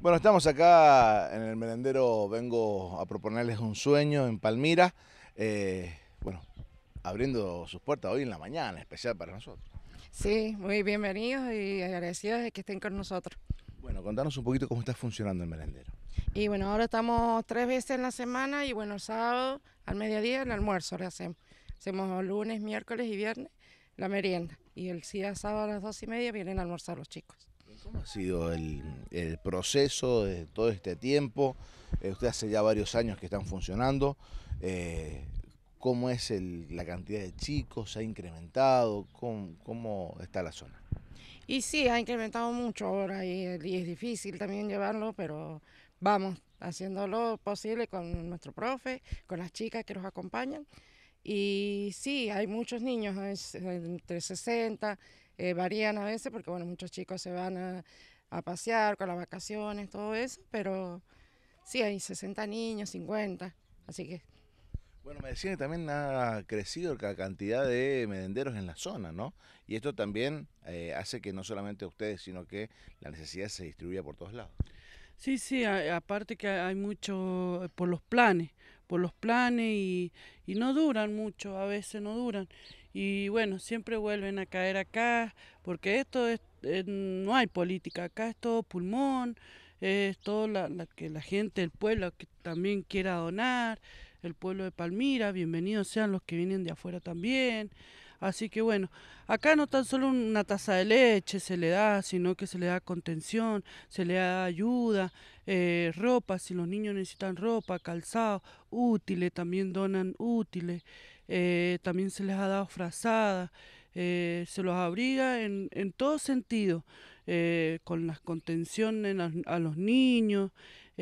Bueno, estamos acá en el merendero, vengo a proponerles un sueño en Palmira, eh, bueno, abriendo sus puertas hoy en la mañana, especial para nosotros. Sí, muy bienvenidos y agradecidos de que estén con nosotros. Bueno, contanos un poquito cómo está funcionando el merendero. Y bueno, ahora estamos tres veces en la semana y bueno, el sábado al mediodía el almuerzo le hacemos. Hacemos lunes, miércoles y viernes la merienda. Y el día sábado a las dos y media vienen a almorzar los chicos. ¿Cómo ha sido el, proceso de todo este tiempo? Eh, usted hace ya varios años que están funcionando. Eh, ¿Cómo es la cantidad de chicos? ¿Se ha incrementado? ¿Cómo, está la zona? Y sí, ha incrementado mucho ahora y, y es difícil también llevarlo, pero vamos haciendo lo posible con nuestro profe, con las chicas que nos acompañan. Y sí, hay muchos niños, entre 60, eh, varían a veces porque bueno, muchos chicos se van a, a, pasear con las vacaciones, todo eso, pero sí, hay 60 niños, 50, así que bueno, me decían que también ha crecido la cantidad de merenderos en la zona, ¿no? Y esto también eh, hace que no solamente ustedes, sino que la necesidad se distribuya por todos lados. Sí, sí, aparte que hay mucho eh, por los planes, por los planes y, y no duran mucho, a veces no duran. Y bueno, siempre vuelven a caer acá, porque esto es, eh, no hay política, acá es todo pulmón, es todo la, que la gente, el pueblo que también quiera donar el pueblo de Palmira, bienvenidos sean los que vienen de afuera también. Así que bueno, acá no tan solo una taza de leche se le da, sino que se le da contención, se le da ayuda, eh, ropa, si los niños necesitan ropa, calzado, útiles, también donan útiles, eh, también se les ha dado frazada, eh, se los abriga en, en todo sentido, con las contenciones a los niños,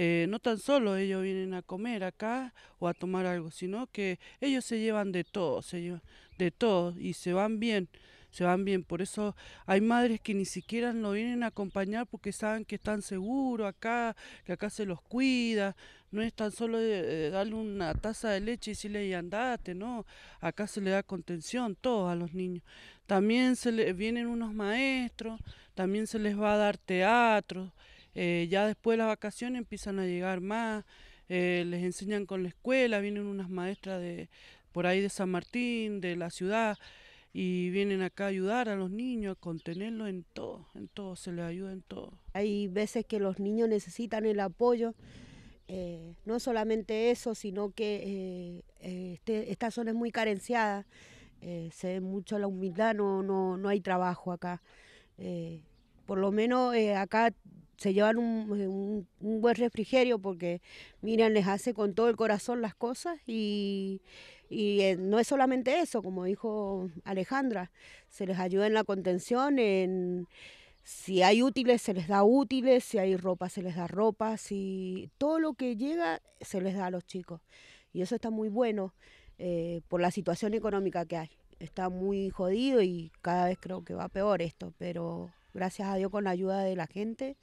eh, no tan solo ellos vienen a comer acá o a tomar algo, sino que ellos se llevan de todo, se llevan de todo y se van bien, se van bien. Por eso hay madres que ni siquiera lo vienen a acompañar porque saben que están seguros acá, que acá se los cuida. No es tan solo darle una taza de leche y decirle y andate, no. Acá se le da contención, todo a los niños. También se le vienen unos maestros, también se les va a dar teatro. Eh, ya después de las vacaciones empiezan a llegar más, eh, les enseñan con la escuela, vienen unas maestras de por ahí de San Martín, de la ciudad, y vienen acá a ayudar a los niños, a contenerlos en todo, en todo, se les ayuda en todo. Hay veces que los niños necesitan el apoyo, eh, no solamente eso, sino que este, esta zona es muy carenciada, se ve mucho la humildad, no, no, no hay trabajo acá. Por lo menos acá se llevan un, buen refrigerio porque, miren, les hace con todo el corazón las cosas y, eh, no es solamente eso, como dijo Alejandra, se les ayuda en la contención, en si hay útiles se les da útiles, si hay ropa se les da ropa, si todo lo que llega se les da a los chicos. Y eso está muy bueno eh, por la situación económica que hay. Está muy jodido y cada vez creo que va peor esto, pero gracias a Dios con la ayuda de la gente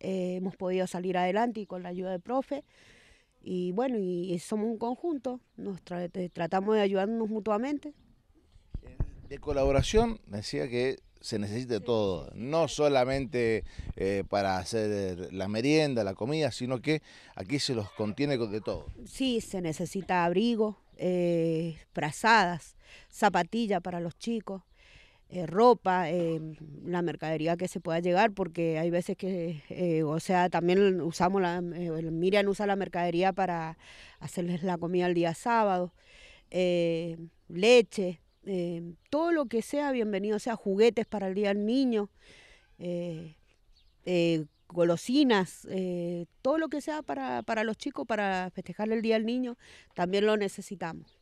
eh, hemos podido salir adelante y con la ayuda del profe. Y bueno, y, somos un conjunto, nos tratamos de ayudarnos mutuamente. De colaboración, decía que se necesita todo, no solamente eh, para hacer la merienda, la comida, sino que aquí se los contiene de todo. Sí, se necesita abrigo, eh, brazadas, zapatillas para los chicos, eh, ropa, eh, la mercadería que se pueda llegar, porque hay veces que, eh, o sea, también usamos la, Miriam usa la mercadería para hacerles la comida el día sábado, leche, todo lo que sea bienvenido, sea juguetes para el día del niño, golosinas, todo lo que sea para, para los chicos, para festejar el día del niño, también lo necesitamos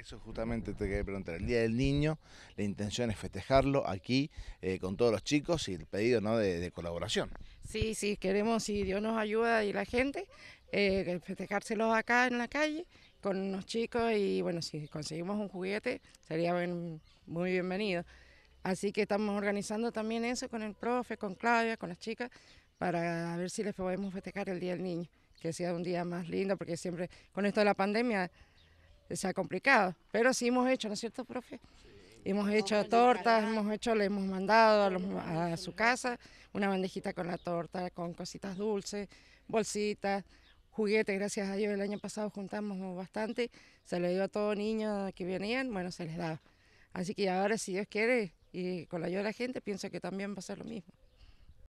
eso justamente te quería preguntar. El Día del Niño, la intención es festejarlo aquí eh, con todos los chicos y el pedido ¿no? de, colaboración. Sí, sí, queremos, si Dios nos ayuda y la gente, eh, festejárselos acá en la calle con los chicos y bueno, si conseguimos un juguete sería muy bienvenido. Así que estamos organizando también eso con el profe, con Claudia, con las chicas, para ver si les podemos festejar el Día del Niño, que sea un día más lindo, porque siempre con esto de la pandemia se ha complicado, pero sí hemos hecho, ¿no es cierto, profe? Hemos hecho tortas, hemos hecho, le hemos mandado a, los- a su casa una bandejita con la torta, con cositas dulces, bolsitas, juguetes, gracias a Dios el año pasado juntamos bastante, se le dio a todos niños que venían, bueno, se les daba. Así que ahora si Dios quiere y con la ayuda de la gente pienso que también va a ser lo mismo.